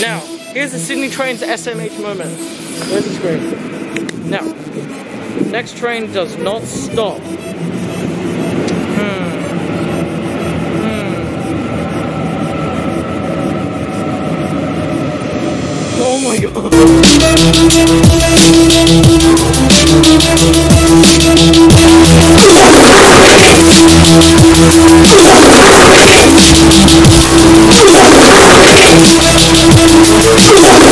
Now, here's the Sydney Trains SMH moment. Where's the screen? Now, next train does not stop. Hmm. Hmm. Oh my god. you.